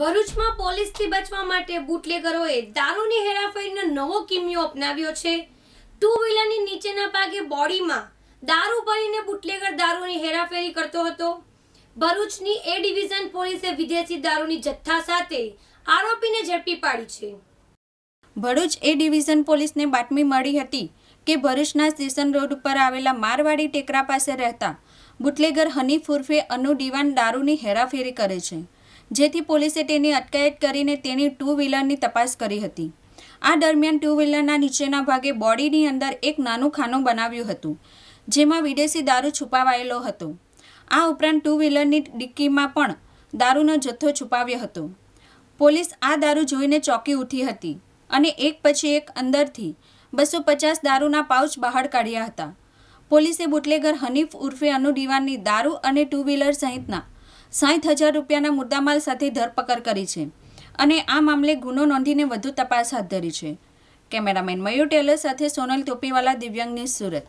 ભરૂચમાં પોલીસથી બચવા માટે બુટલેગરોએ દારૂની હેરાફેરીનો નવો કિમિયો અપનાવ્યો છે. ટુ વ્હીલરની નીચેના ભાગે બોડીમાં દારૂ ભરીને બુટલેગર દારૂની હેરાફેરી કરતો હતો. ભરૂચની એ ડિવિઝન પોલીસે વિદેશી દારૂની જથ્થા સાથે આરોપીને ઝડપી પાડી છે. ભરૂચ એ ડિવિઝન પોલીસને બાતમી મળી હતી કે ભરૂચના સ્ટેશન રોડ ઉપર આવેલા મારવાડી ટેકરા પાસે રહેતા બુટલેગર હનીફ ઉર્ફે અનુ દિવાન દારૂની હેરાફેરી કરે છે. જેથી પોલીસે તેની અટકાયત કરીને તેની ટુ વ્હીલરની તપાસ કરી હતી. આ દરમિયાન ટુ વ્હીલરના નીચેના ભાગે બોડીની અંદર એક નાનું ખાનું બનાવ્યું હતું, જેમાં વિદેશી દારૂ છુપાવાયેલો હતો. આ ઉપરાંત ટુ વ્હીલરની ડિક્કીમાં પણ દારૂનો જથ્થો છુપાવ્યો હતો. પોલીસ આ દારૂ જોઈને ચોંકી ઉઠી હતી અને એક પછી એક અંદરથી બસો પચાસ દારૂના પાઉચ બહાર કાઢ્યા હતા. પોલીસે બુટલેગર હનીફ ઉર્ફે અનુ દિવાનની દારૂ અને ટુ વ્હીલર સહિતના સાઠ હજાર રૂપિયાના મુદ્દામાલ સાથે ધરપકડ કરી છે અને આ મામલે ગુનો નોંધીને વધુ તપાસ હાથ ધરી છે. કેમેરામેન મયુર ટેલર સાથે સોનલ તોપીવાલા દિવ્યાંગની સુરત.